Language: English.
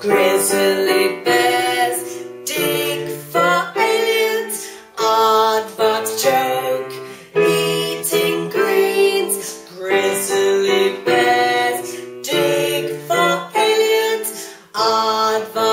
Grizzly bears dig for aliens, Oddbots joke, eating greens. Grizzly bears dig for aliens, Oddbots